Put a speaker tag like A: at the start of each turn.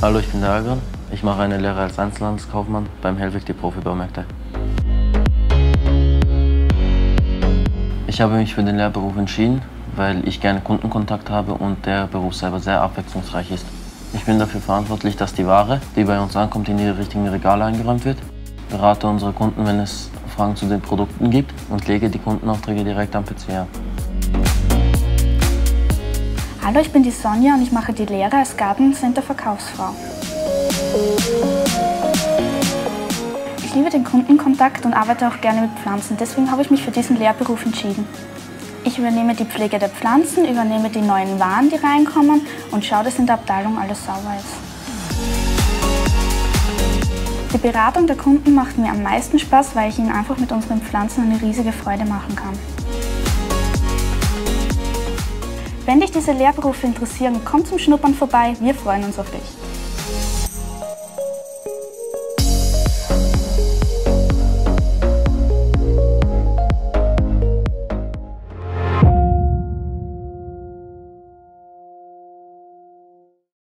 A: Hallo, ich bin der Algan. Ich mache eine Lehre als Einzelhandelskaufmann beim Hellweg die Profibaumärkte. Ich habe mich für den Lehrberuf entschieden, weil ich gerne Kundenkontakt habe und der Beruf selber sehr abwechslungsreich ist. Ich bin dafür verantwortlich, dass die Ware, die bei uns ankommt, in die richtigen Regale eingeräumt wird, berate unsere Kunden, wenn es Fragen zu den Produkten gibt und lege die Kundenaufträge direkt am PC ab.
B: Hallo, ich bin die Sonja und ich mache die Lehre als Gartencenter Verkaufsfrau. Ich liebe den Kundenkontakt und arbeite auch gerne mit Pflanzen, deswegen habe ich mich für diesen Lehrberuf entschieden. Ich übernehme die Pflege der Pflanzen, übernehme die neuen Waren, die reinkommen und schaue, dass in der Abteilung alles sauber ist. Die Beratung der Kunden macht mir am meisten Spaß, weil ich ihnen einfach mit unseren Pflanzen eine riesige Freude machen kann. Wenn dich diese Lehrberufe interessieren, komm zum Schnuppern vorbei, wir freuen uns auf dich.